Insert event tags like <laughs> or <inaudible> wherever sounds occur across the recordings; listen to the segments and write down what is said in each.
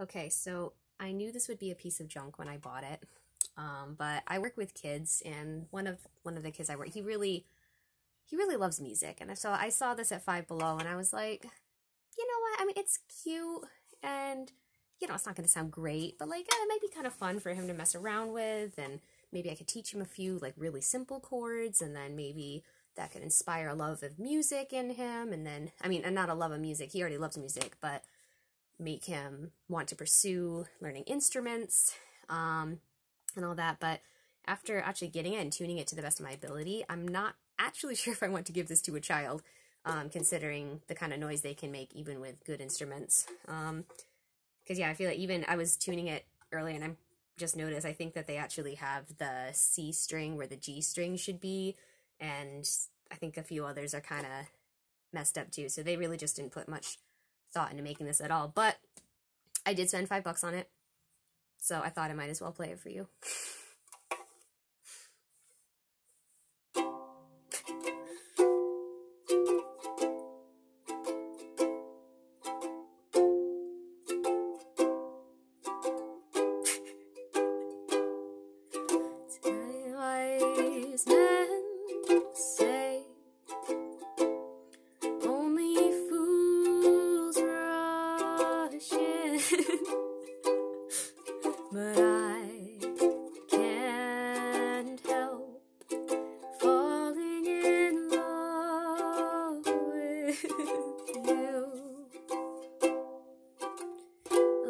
Okay, so I knew this would be a piece of junk when I bought it. Um, but I work with kids and one of one of the kids I work he really he really loves music and so I saw this at Five Below and I was like, you know what? I mean, it's cute and you know, it's not going to sound great, but like eh, it might be kind of fun for him to mess around with and maybe I could teach him a few like really simple chords and then maybe that could inspire a love of music in him and then I mean, and not a love of music. He already loves music, but make him want to pursue learning instruments um, and all that. But after actually getting it and tuning it to the best of my ability, I'm not actually <laughs> sure if I want to give this to a child, um, considering the kind of noise they can make even with good instruments. Because, um, yeah, I feel like even I was tuning it early and I'm just noticed, I think that they actually have the C string where the G string should be. And I think a few others are kind of messed up too. So they really just didn't put much thought into making this at all. But I did spend five bucks on it. So I thought I might as well play it for you. <laughs>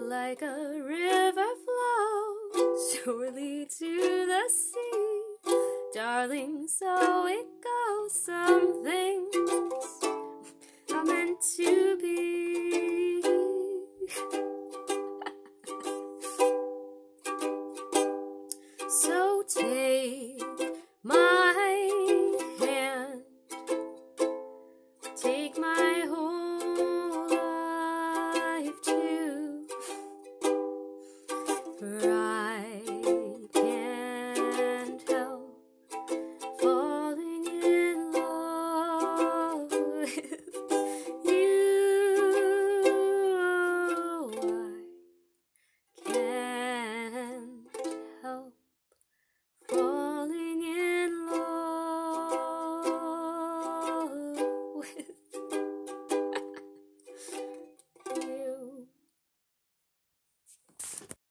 like a river flows <laughs> surely to the sea. Darling, so it goes. Some things are meant to be. <laughs> so take Right.